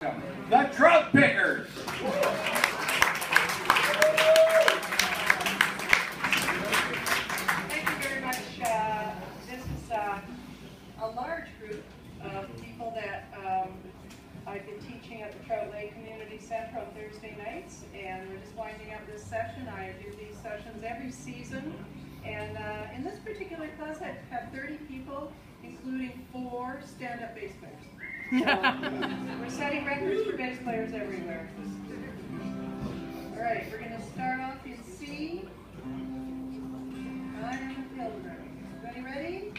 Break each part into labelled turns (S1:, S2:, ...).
S1: The Trout Pickers.
S2: Thank you very much. Uh, This is uh, a large group of people that um, I've been teaching at the Trout Lake Community Center on Thursday nights, and we're just winding up this session. I do these sessions every season, and uh, in this particular class, I have 30 people, including four stand-up bass players. So, We're setting records for bass players everywhere. All right, we're going to start off in C. Am pilgrim. Everybody ready?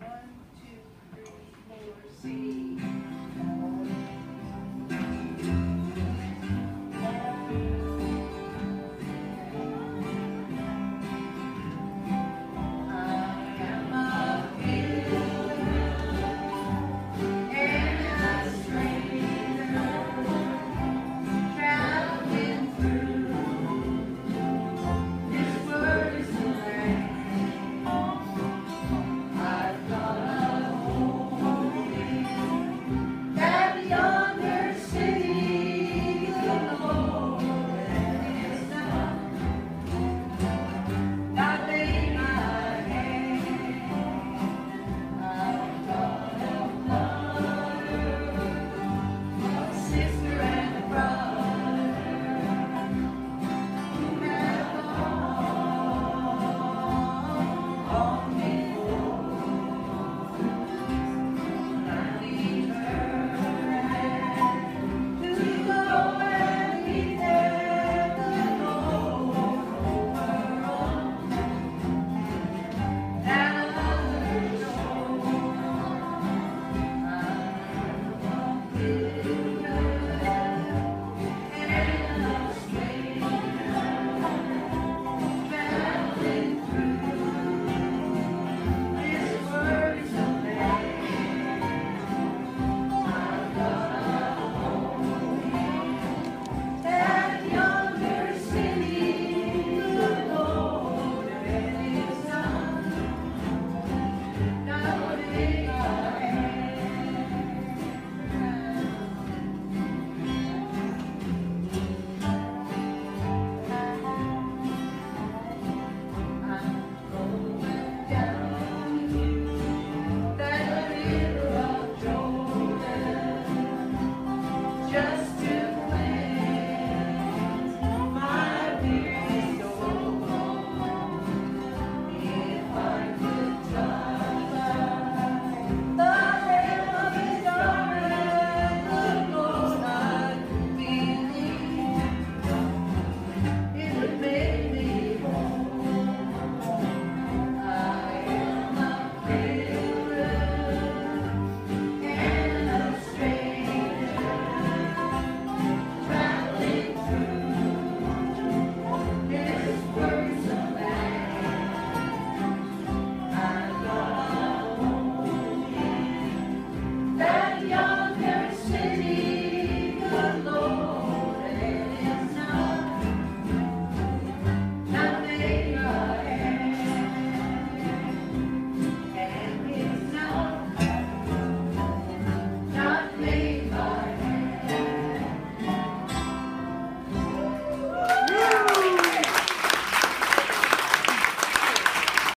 S2: One, two, three, four, C.